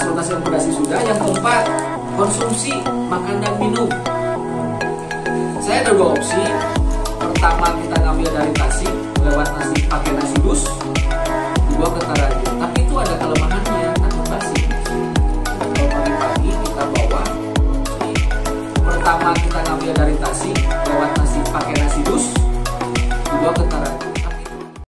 transportasi akomodasi sudah. Yang keempat, konsumsi makan dan minum. Saya ada dua opsi. Pertama kita ngambil dari nasi lewat nasi pakai nasi bus Dua ke. Tapi itu ada kelemahannya, nasi basi. Kalau pagi-pagi kita bawa. Pertama kita ngambil dari nasi lewat nasi pakai nasi bus Dua ke